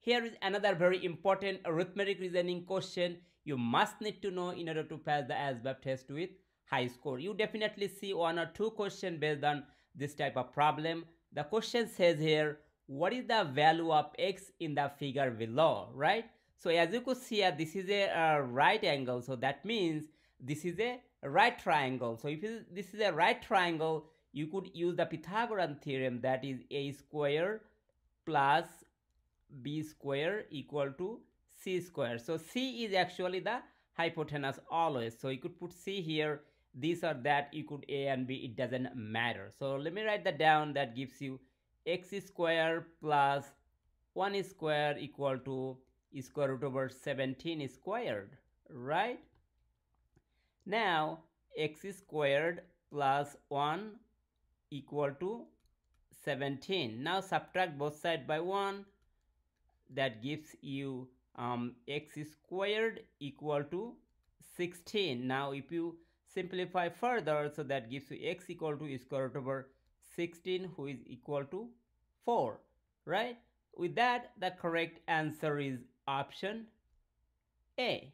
Here is another very important arithmetic reasoning question you must need to know in order to pass the ASVAB test with high score. You definitely see one or two questions based on this type of problem. The question says here, what is the value of x in the figure below, right? So as you could see here, this is a, a right angle. So that means this is a right triangle. So if this is a right triangle, you could use the Pythagorean theorem that is a square plus b square equal to c square. So c is actually the hypotenuse always. So you could put c here, this or that, you could a and b, it doesn't matter. So let me write that down. That gives you x square plus 1 square equal to square root over 17 squared, right? Now x squared plus 1 equal to 17. Now subtract both sides by 1 that gives you um, x squared equal to 16. Now if you simplify further, so that gives you x equal to square root over 16 who is equal to 4, right? With that, the correct answer is option A.